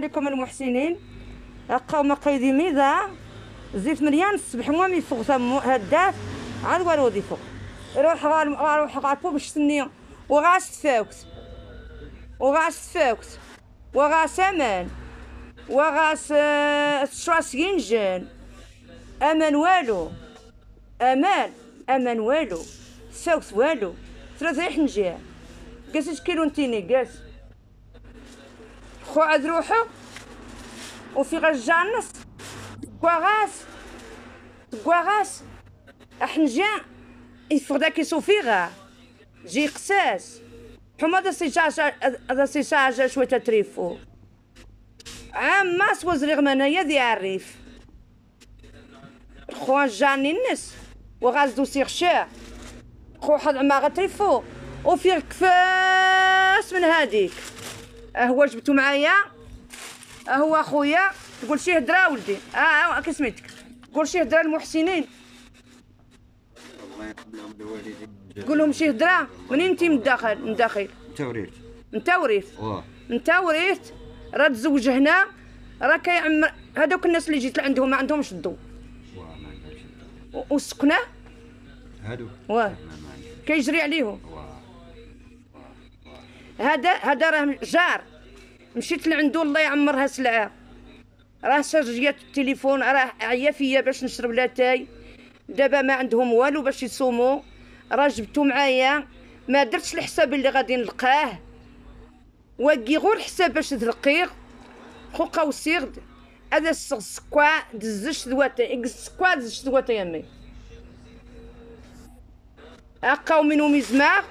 عليكم المحسنين. قوم قيدي ميزا زيت مليان الصبح موامي فوق ثم هداف. عاد والو دي فوق. روح روح غالبو باش تسني. وغاس تفاوكت وغاس تفاوكت وغاس أمان وغاس آه، تشواس ينجن أمان والو. أمان. أمان والو. ساوكت والو. ثلاثة حنجيه قاس كيلو نتيني قاس. خو عاد روحو وفي غجانس كواغاس كواغاس احنجان يفقدا كي صوفيغا جي قساس حما دا سيشاجا دا سيشاجا شوية تريفو عام ما سوزريغ منايا دي عريف خو جاني الناس وغاز دو سيغشا خو حد ما غتريفو وفي كفاس من هاديك اهو جبتو معايا. اهو اخويا. تقول شي هدرا ولدي. آه آه كي سميتك. تقول شي هدرا المحسنين تقول لهم شي هدرا منين انتي من الداخل؟ من الداخل. انت وريث واه. انت وريث راه تزوج هنا. راه كيعمر. هذوك الناس اللي جيت لعندهم ما عندهمش الضو. واه ما عندهمش و- والسكنة؟ هادو واه. كيجري عليهم. هذا هذا راه جار. مشيت لعندو الله يعمرها سلعة. راه سجيت التليفون راه عيا فيا باش نشرب لاتاي دابا ما عندهم والو باش يصوموا. راه جبتو معايا ما درتش الحساب اللي غادي نلقاه. واقي غور الحساب باش ترقيه خو قوسيغ هذا السكوا دزش دواتا إكس سكوا دزش دواتا يمي اقاو منو مزمار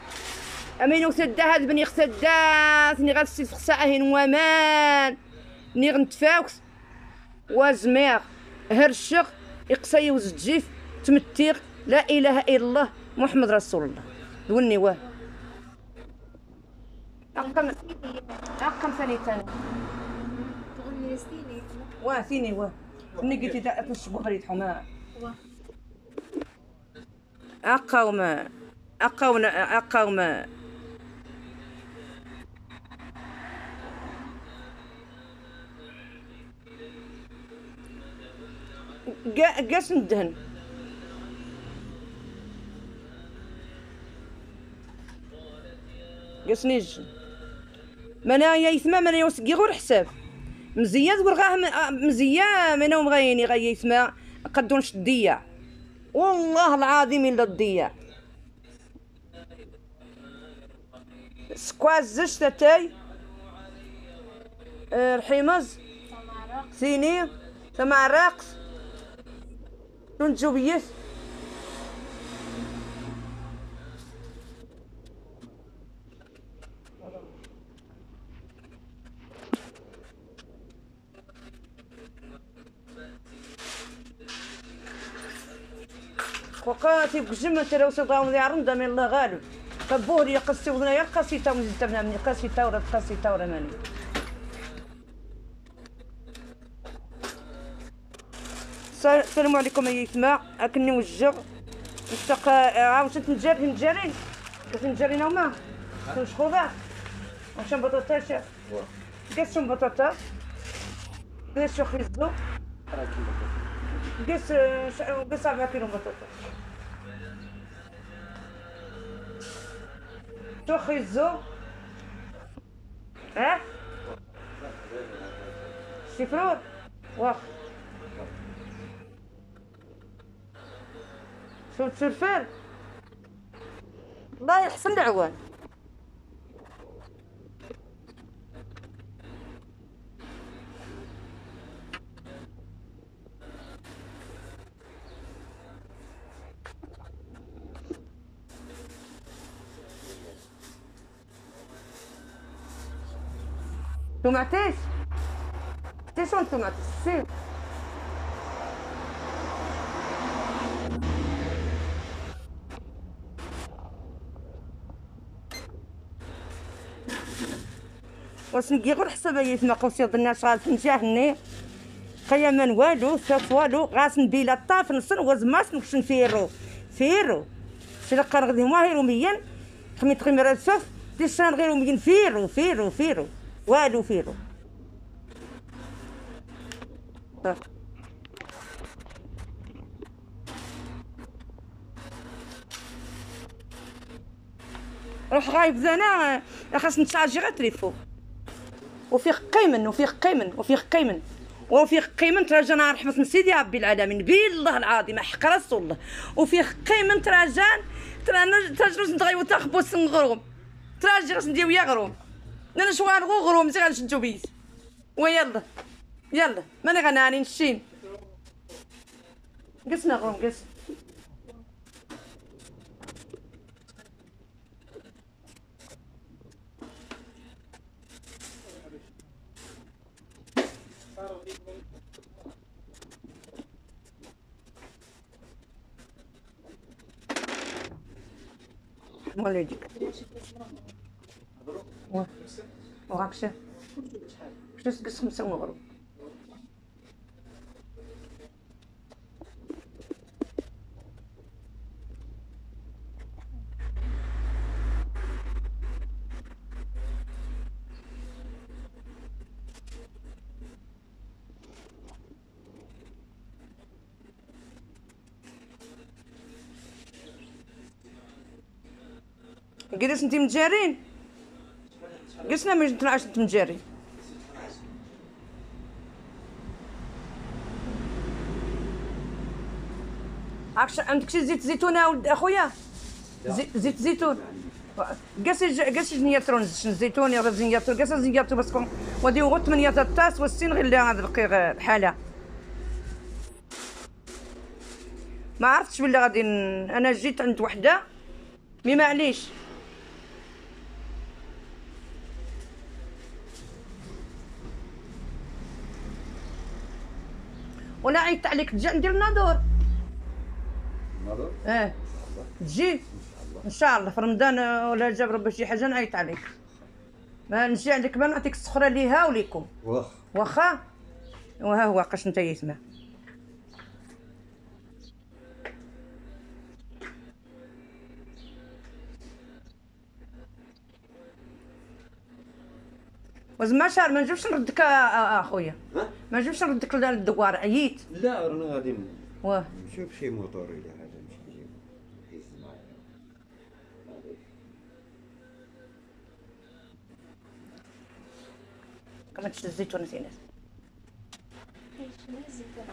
امينو تدا هاد بني اختدا ثني غاتسي فخساعه هين ومان. ني غنتفاوكس. وزمير هرشغ إقصى يوز الجيف تمتيغ لا إله إلا الله محمد رسول الله. دوني واه. أقم أقم ثاني ثاني تغني ستيني واه ثيني واه. مني قلتي تا تنشبو غريد حما أقاوم أقاوم أقاوم قاس ندهن. قاس نيج. مانا يا يثما مانا يوسقي غور حساب. مزيان تقول غاه م- مزيان مانا مغيني غا يثما قدونش الدية. والله العظيم إلا الدية. سكواز زش تاتاي آه، الحمص ثيني. ثم الرقص نجوبيس وقاتي بجمة ترى وسطاهم ذي عرندة من الله غالب. فبوه لي قصي وذنا يا قصي تاو نزلتنا مني قصي تاورة قصي تاورة ماني السلام- عليكم يا يتما أكني وجغ مشتاق عاوشت نجري نجري كنت نجري نوما كنت خضار وشن بطاطا شاف قيس شن بطاطا. قيس شو خيزو قيس قيس 4 كيلو بطاطا. شو خيزو ها؟ شفرور واخ شو تسرفر الله يحسن العوان توماتيس. تيس شلون توماتيس سير وسنقي غير حسابا يتما قوسي ضنا شغال فنجاهني قيا من والو ثاث والو غاس نبيلا نصر وزماس نكشن فيرو. فيرو سلقا غدي ماهر ميا خميت خميرة سوف تيسان غير ميين فيرو فيرو فيرو. والو فيرو. روح غايب زانا خاص نتشارجي غير التليفون وفيه قيمن وفيه قيمن وفيه قيمن وفيه قيمن ترى جانا رحمة من سيدي ربي العالمين. بالله العظيم حق رسول الله. وفيه قيمن ترى جلوس نتغيو ترى جي غاس نديو يا غروم. أنا شو غنغو غروم؟ زي غنشدو بيس ويلا يلا. ماني غناني نشين. قسنا غروم قس مال يديك وراك شاف شنو تقص خمسة ونغرب جلس انتي متجارين قسنا نتنعش انت متجارين عكش عندك شي زيت زيتون يا ولد اخويا زي- زيت زيتون قاس قاس نياترون زيتون يا رز نياترون قاس نياترون بس كون ودي غو 8 تاس والسين غير اللي غادي بقي الحاله ما عرفتش باللي غادي أنا جيت عند وحده مي معليش ولا عيطت عليك تجي ندير لنا دور نظر آه تجي؟ إن شاء الله في رمضان آه، ولا جاب ربي شي حاجة نعيط عليك. ما نجي عندك ما نعطيك السخره ليها وليكم. واخ. واخا؟ وها هو قاش أنت يسمع. وزما شهر ما نجيبش نردك آه، آه، اخويا ها؟ ما نجيبش نردك للدوار عييت. لا رانا غادي واه. نشوف شي موتور ولا حاجة نمشي نجيب حيز معايا. كما تشد الزيتون سيناس. شنو الزيتون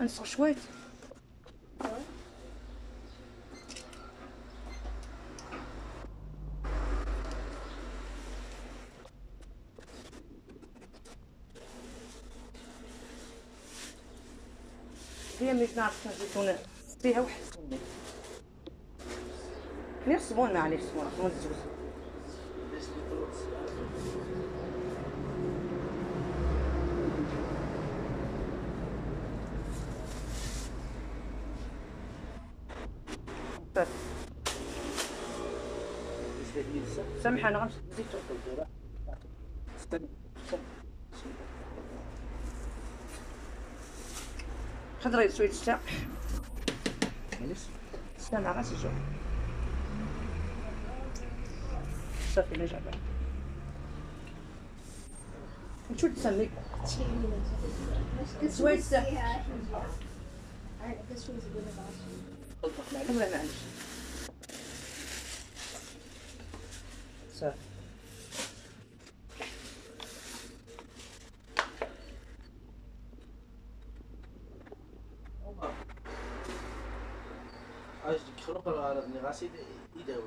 نسخ هي مش نعرف الزيتونة فيها واحد صبون غير صبون معليش صبون صبون الزوز بس. سامح أنا غنمسك الزيتون. خذ ريد شوية الشاع استنى غاسي شوف. صافي ما جاب شو تسميك معلش صافي. على ابن يداوي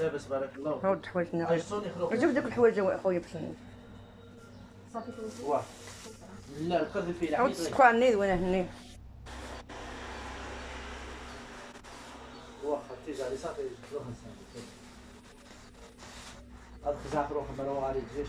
لاباس بارك الله الحوايج نغير عاجبوني خلق. جيب ديك الحوايج أخويا باش ن- واه لا القرد في عاود العيد عني وأنا هني؟ واه تيجي صافي روح هاد خزعت روح عليك. جيش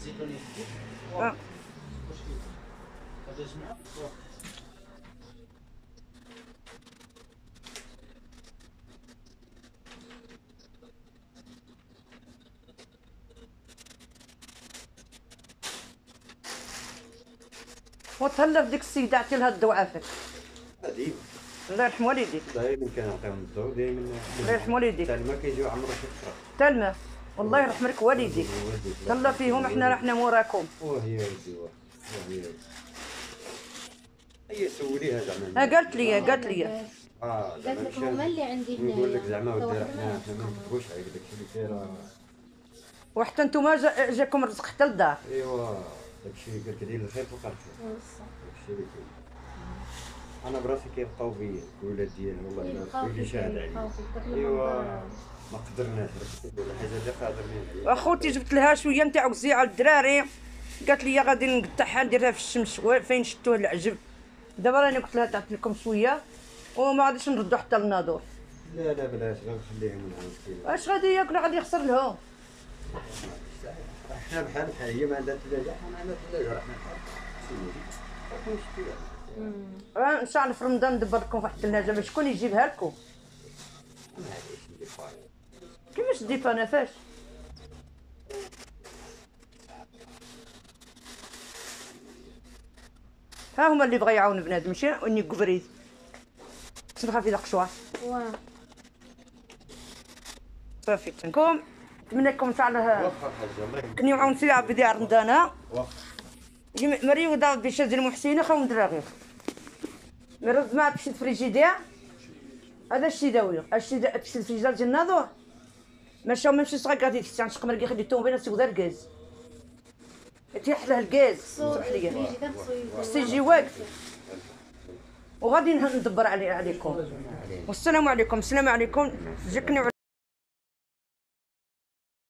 هذا جمع وتهلا في ديك السيده عطي لها الضوء عافاك ديما الله يرحم والديك. دايما كنعطيهم الضوء دايما الله يرحم والديك. حتى ما كيجيو عمره شي خطره تلمى والله يرحم لك والديك تهلا فيهم إحنا رحنا موراكم. وهي ودي وهي هي سوليها زعما قالت لي قالت لي. قالت لك هما اللي عندي نقول لك زعما ودي حنا ما حنا عليك اللي وحتى نتوما جا- جاكم الرزق حتى للدار ايوا داكشي قالت لي الخير فوق الخير اللي كاين أنا براسي كيبقاو بيا الولاد ديالي والله الا اللي يبقاو عليا ايوا. ما قدرناش ولا حاجة اللي قادرين أخوتي جبت لها شوية نتاع عكزي على الدراري. قالت لي غادي نقطعها نديرها في الشمس. فين شفتوه العجب؟ دابا راني قلت لها تعطي لكم شوية وما غاديش نردو حتى للناظور لا لا بلاش غنخليهم مسكين اش غادي ياكلوا غادي يخسر لهم إحنا بحال بحال هي ما عندها ثلاجه إحنا عندنا ثلاجه نشتريها آه، إن شاء الله في رمضان ندبر لكم واحد الثلاجة. باش شكون يجيبها لكم؟ كيفاش ديت أنا فاش؟ ها هما اللي بغا يعاون بنادم ماشي أني كفريد تبغى في داك الشوار واه. صافي نكون نتمنى لكم يهديك. كني عاون سي عبد ديار رمضان واخا. مريم دا بشاز المحسنين خاون دراغي. مرز ما بشي فريجيدير. هذا الشي داوي. الشي دا بشي ماشي ما مشي صغير قاعد يفتح نشق مرقي خدي توم بين سودا تيحلى الغاز. صح ليا. فريجيدير خصو يجي واقف. وغادي ندبر علي عليكم. والسلام عليكم. السلام عليكم. جاكني